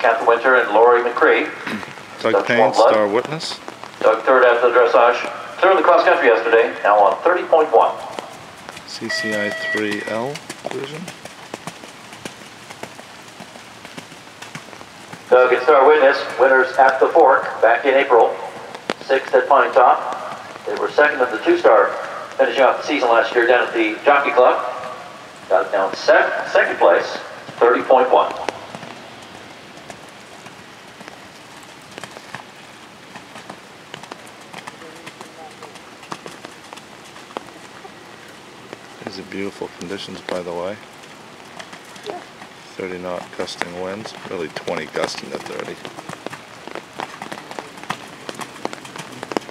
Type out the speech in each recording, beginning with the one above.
Catherine Winter and Lori McCree. Doug Payne, Starr Witness. Doug third after the dressage. Third in the cross country yesterday, now on 30.1. CCI 3L division. Doug and Starr Witness, winners at the Fork back in April. Sixth at Pine Top. They were second of the two-star finishing off the season last year down at the Jockey Club. Got it down sec- second place, 30.1. These are beautiful conditions, by the way. 30 knot gusting winds, really 20 gusting to 30.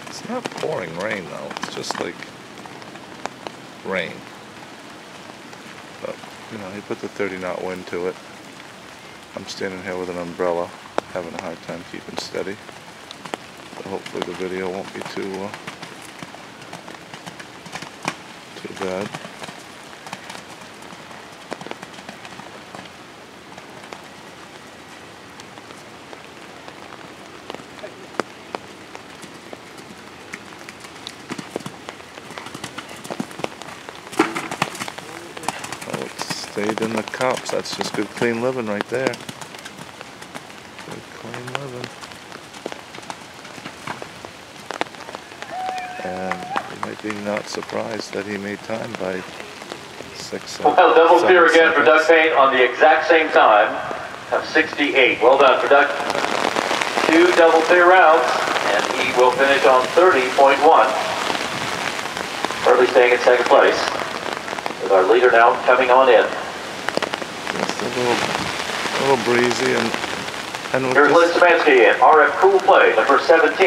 It's not pouring rain though, it's just like rain. But, you know, he put the 30 knot wind to it. I'm standing here with an umbrella, having a hard time keeping steady. So hopefully the video won't be too, uh, too bad. Stayed in the cups. That's just good clean living right there. Good clean living. And you might be not surprised that he made time by six. uh, Well, double spear again for Doug. Payne on the exact same time of 68. Well done for Doug. Two double clear rounds, and he will finish on 30.1. Early staying in second place. With our leader now coming on in. A little, a little breezy and and Here's Lynn Symansky in RF Cool Play, number 17.